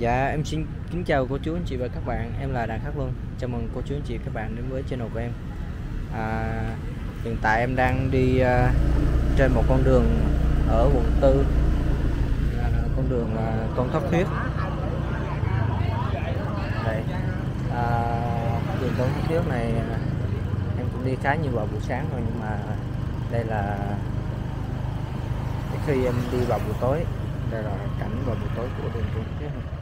Dạ em xin kính chào cô chú anh chị và các bạn. Em là Đàn Khắc Luân. Chào mừng cô chú anh chị và các bạn đến với channel của em. À, Hiện tại em đang đi uh, trên một con đường ở quận 4 à, Con đường uh, Tôn Thất Thuyết Đây. À, Đường Tôn Thất Thuyết này à, em cũng đi khá nhiều vào buổi sáng rồi Nhưng mà đây là khi em đi vào buổi tối. Đây là cảnh vào buổi tối của đường Tôn Thất Thuyết này,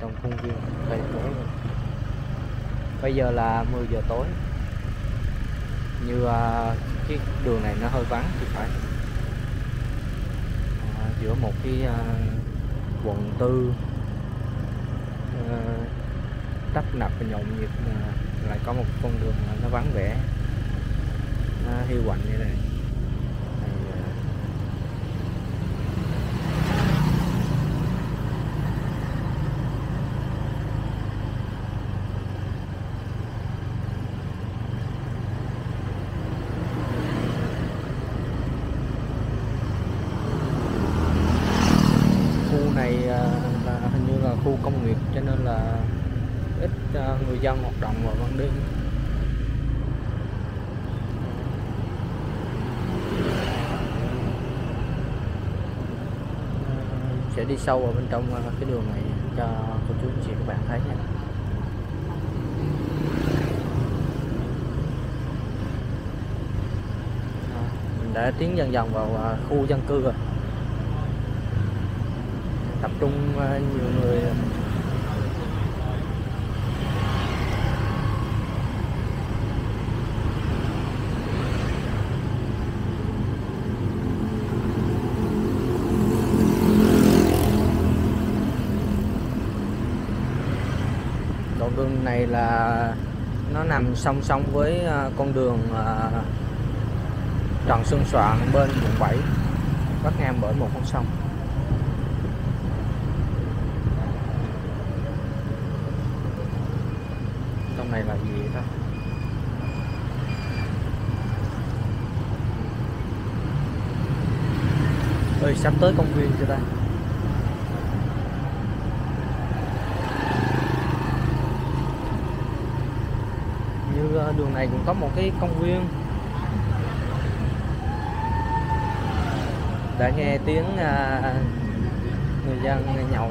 trong khuôn viên đây tối bây giờ là 10 giờ tối. Như uh, cái đường này nó hơi vắng thì phải. À, giữa một cái uh, quận tư uh, tấp nập và nhộn nhịp uh, lại có một con đường nó vắng vẻ. Nó hiu quạnh như Này, uh, khu này à, là hình như là khu công nghiệp, cho nên là ít ờ, người dân hoạt động vào ban đêm. Ờ, sẽ đi sâu vào bên trong ờ, cái đường này cho cô chú anh chị các bạn thấy nha. Mình đã tiến dần dần vào khu dân cư rồi tập trung ờ, nhiều người ờ. đoạn đường này là nó nằm song song với ờ, con đường Trần Xuân Soạn bên quận 7 bắt ngang bởi một con sông trong này là gì ta? Ơi sắp tới công viên chưa ta? Như ờ, đường này cũng có một cái công viên. Đã nghe tiếng à, người dân nhậu,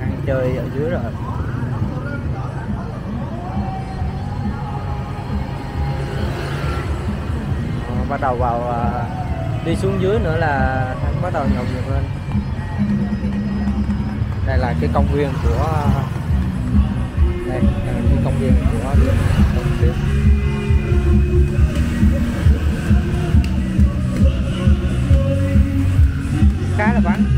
ăn chơi ở dưới rồi. Bắt đầu vào à, đi xuống dưới nữa là bắt đầu nhộn nhịp lên đây là cái công viên của à, đây là cái công viên của đường Tôn khá là vắng.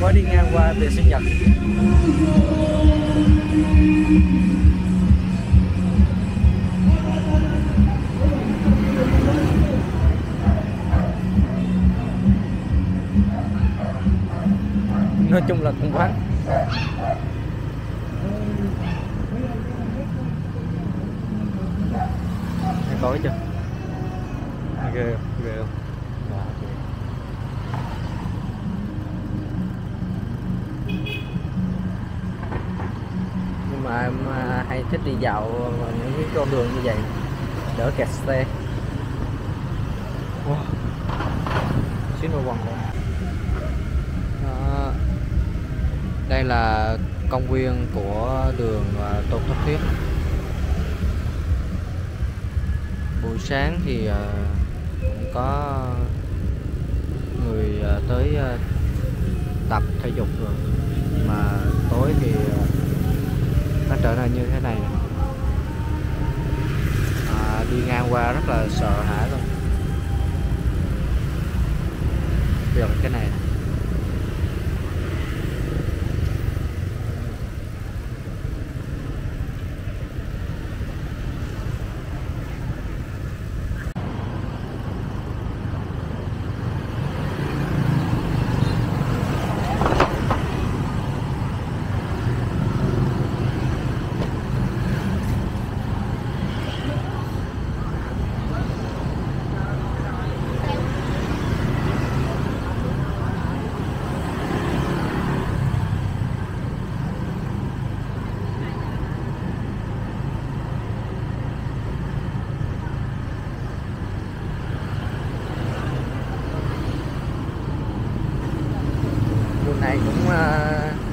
Mới đi ngang qua tiệc sinh nhật. Nói chung là cũng vắng Thấy tối chưa? Ghê không? ghê không Đó, ghê. nhưng mà em à, hay thích đi dạo những cái con đường như vậy. Đỡ kẹt xe. Wow. xíu nữa quần rồi đây là công viên của đường à, Tôn Thất Thuyết buổi sáng thì à, cũng có người à, tới à, tập thể dục rồi. Mà tối thì à, nó trở nên như thế này. À, đi ngang qua rất là sợ hãi luôn. Được cái này.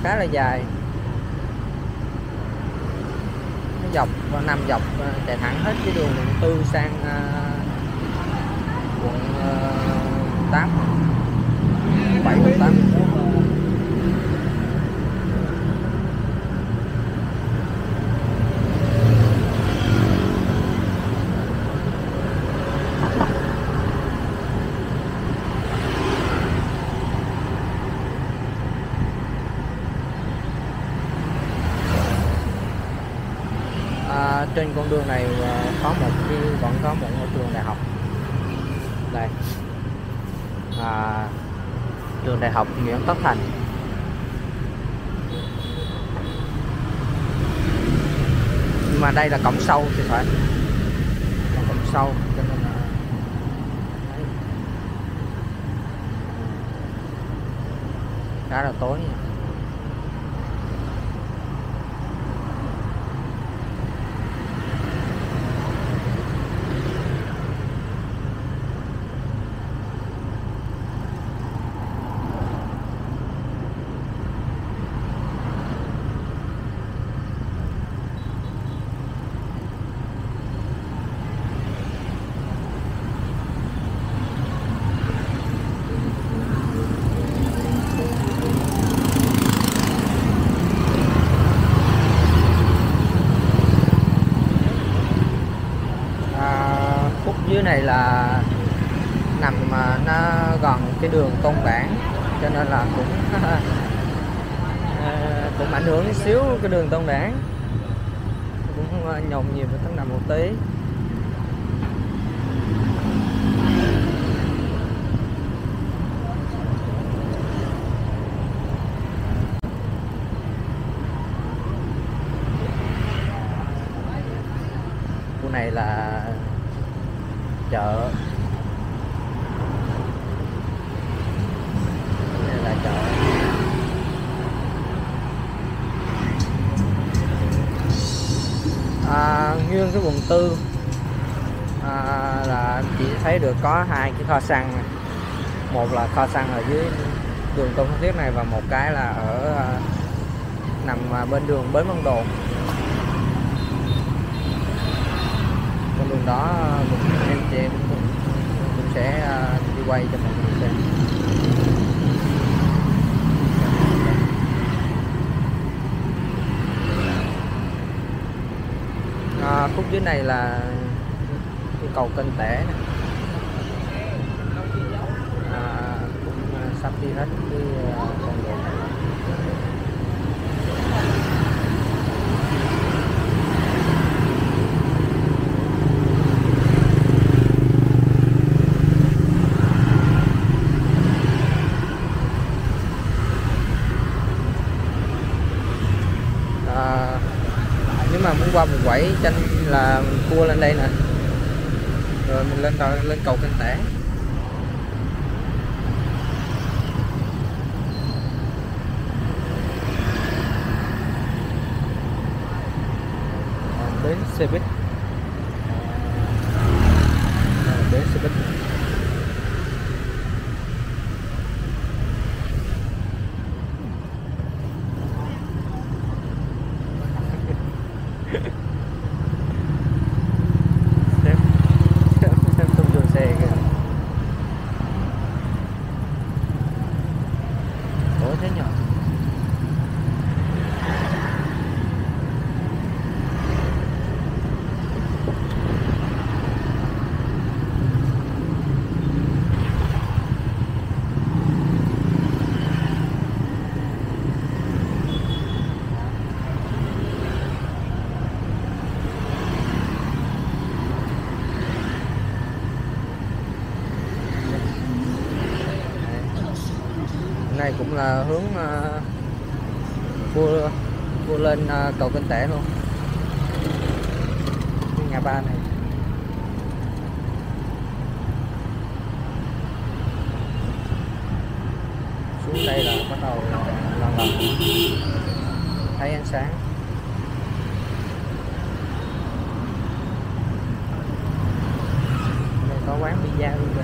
Khá là dài. Nó dọc và nằm dọc ờ, chạy thẳng hết cái đường quận tư sang uh, quận uh, 8 7 quận 8 à, trên con đường này có một cái vẫn có một ngôi trường đại học. Đây. À, trường đại học Nguyễn Tất Thành. Nhưng mà đây là cổng sâu thì phải. Là cổng sâu cho nên là khá là tối nha à, khúc dưới này là nằm mà nó gần cái đường tôn bản, cho nên là cũng à, cũng ảnh hưởng một xíu cái đường tôn đảng cũng à, nhộn nhịp và tấn nằm một tí. Khu này là chợ đây là chợ à, nguyên cái quận tư. À, là anh chỉ thấy được có hai cái kho xăng này. một là kho xăng ở dưới đường Tôn Thất Thuyết này và một cái là ở à, nằm à, bên đường Bến văn Đồn. Con đường đó à, em chị em cũng, cũng sẽ à, đi quay cho mọi người xem. À, khúc dưới này là cái cầu kênh tẻ à, cũng à, sắp đi hết cái à, con đường này à, nếu mà muốn qua một quẩy chân là cua lên đây nè. Rồi mình lên cầu lên cầu kênh tẻ đến xe buýt Đây là bến xe buýt xem xem xem tung vô xe kìa Ủa thế nhở Đây. này cũng là hướng à, uh, cua cua lên uh, cầu kinh tế luôn. Cái ba này. Xuống đây là bắt đầu lần lần thấy ánh sáng đây có quán pizza luôn kìa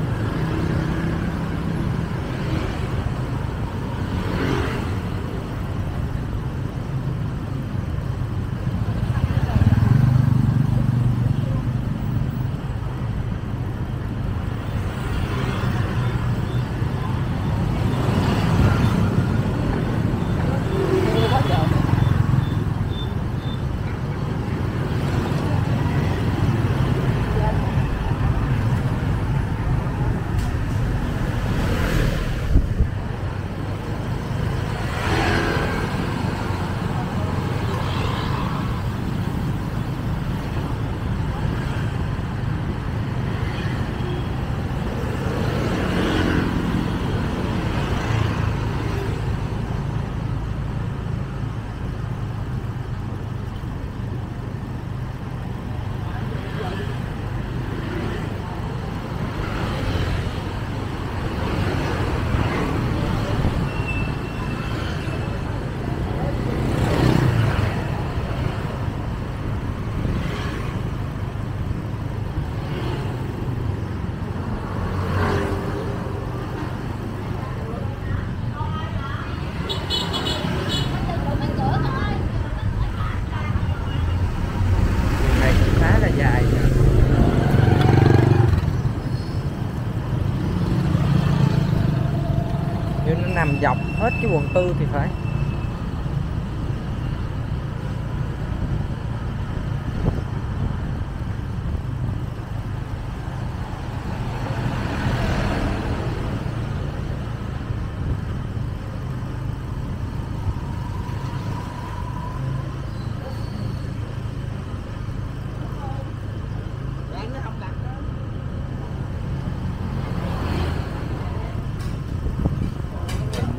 cái quận tư thì phải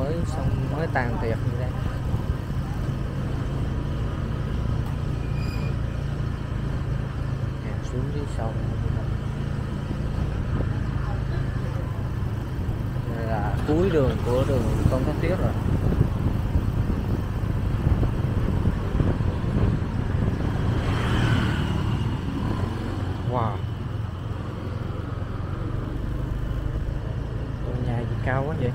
mới xong mới tàn tiệc như đây Nè, xuống dưới sâu đây là cuối đường của đường Tôn Thất Tiết rồi wow Tòa nhà gì cao quá vậy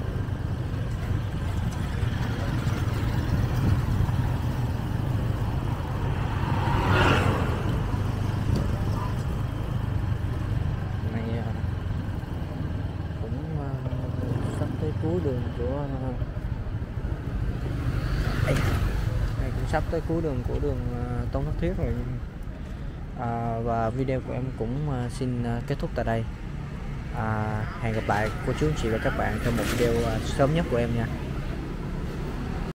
này à, cũng à, sắp tới cuối đường của à, Ây, này cũng sắp tới cuối đường của đường ờ, Tôn Thất Thuyết rồi. À, và video của em cũng ờ, xin ờ, kết thúc tại đây. À, hẹn gặp lại cô chú anh chị và các bạn trong một video sớm nhất của em nha.